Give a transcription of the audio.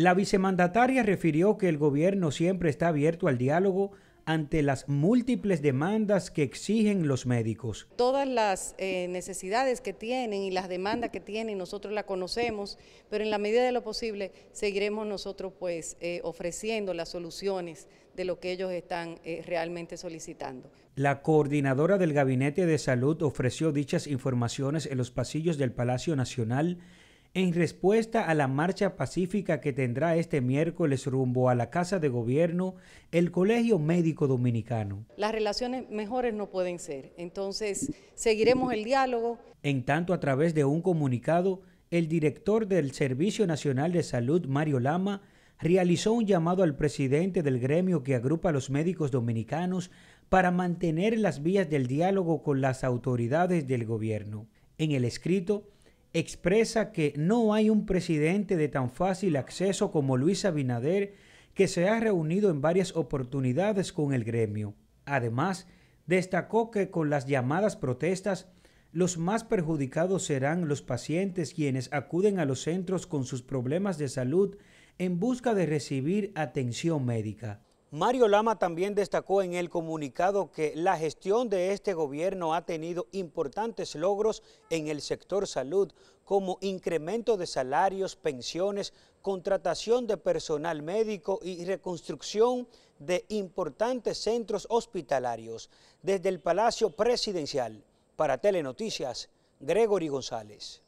La vicemandataria refirió que el gobierno siempre está abierto al diálogo ante las múltiples demandas que exigen los médicos. Todas las eh, necesidades que tienen y las demandas que tienen nosotros las conocemos, pero en la medida de lo posible seguiremos nosotros pues eh, ofreciendo las soluciones de lo que ellos están eh, realmente solicitando. La coordinadora del Gabinete de Salud ofreció dichas informaciones en los pasillos del Palacio Nacional en respuesta a la marcha pacífica que tendrá este miércoles rumbo a la Casa de Gobierno el Colegio Médico Dominicano. Las relaciones mejores no pueden ser, entonces seguiremos el diálogo. En tanto, a través de un comunicado, el director del Servicio Nacional de Salud, Mario Lama, realizó un llamado al presidente del gremio que agrupa a los médicos dominicanos para mantener las vías del diálogo con las autoridades del gobierno. En el escrito, expresa que no hay un presidente de tan fácil acceso como Luis Abinader que se ha reunido en varias oportunidades con el gremio. Además, destacó que con las llamadas protestas, los más perjudicados serán los pacientes quienes acuden a los centros con sus problemas de salud en busca de recibir atención médica. Mario Lama también destacó en el comunicado que la gestión de este gobierno ha tenido importantes logros en el sector salud, como incremento de salarios, pensiones, contratación de personal médico y reconstrucción de importantes centros hospitalarios. Desde el Palacio Presidencial, para Telenoticias, Gregory González.